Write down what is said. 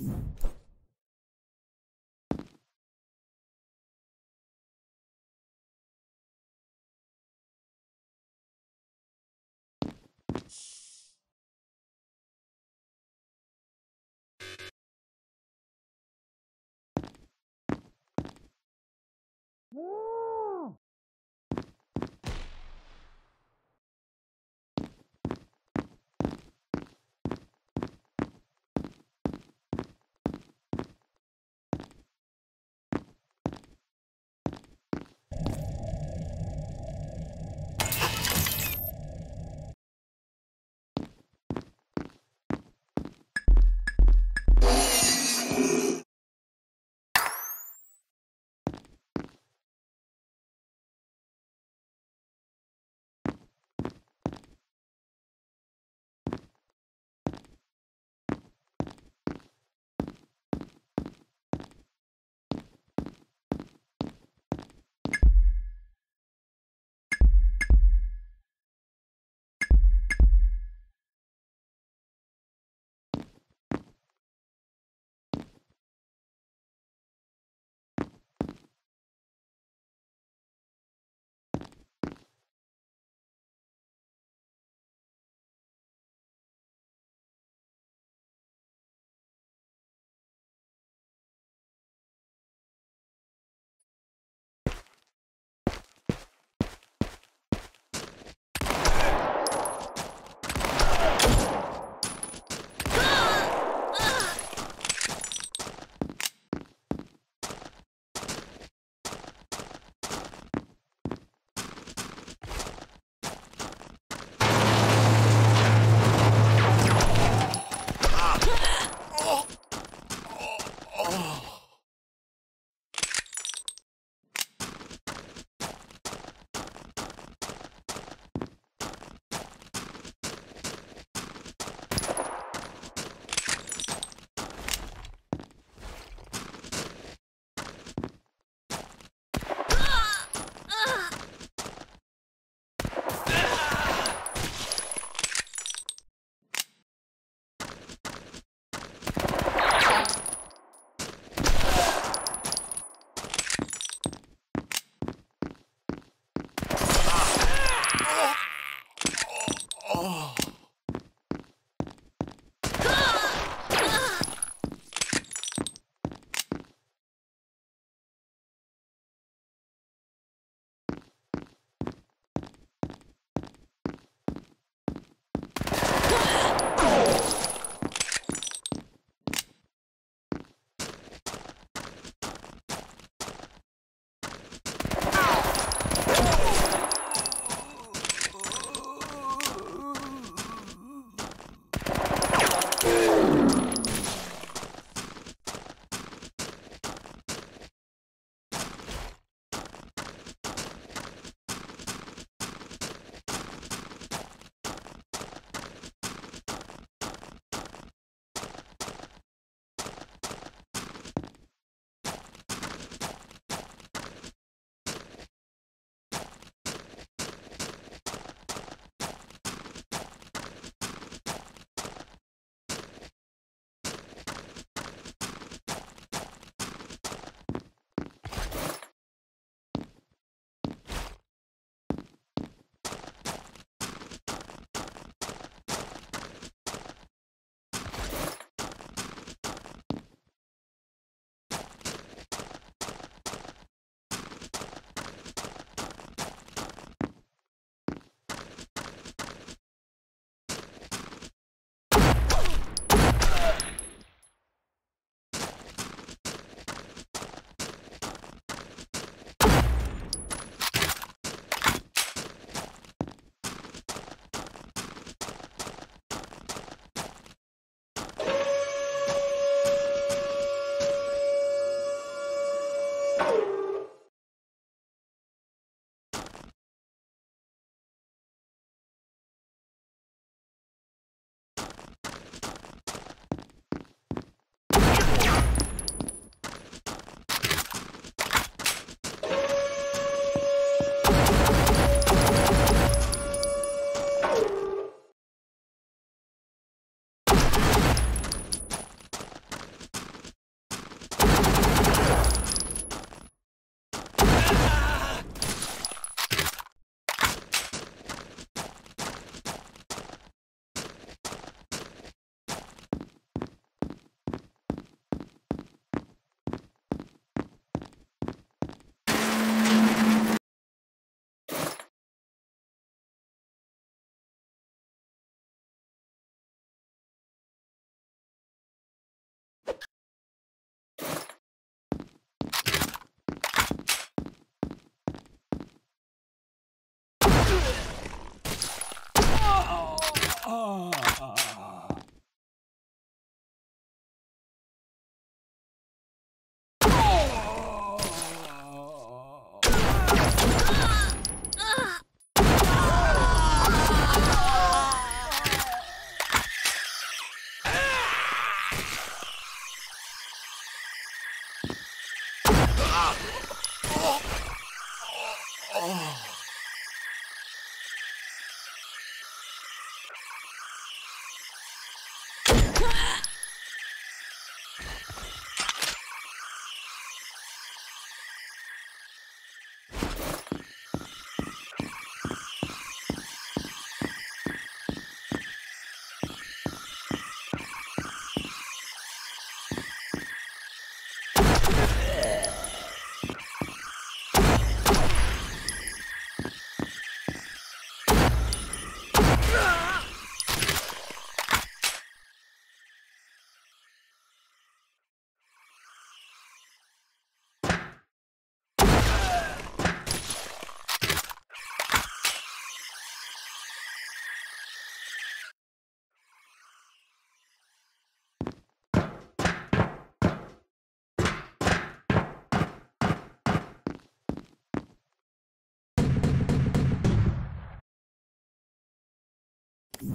you you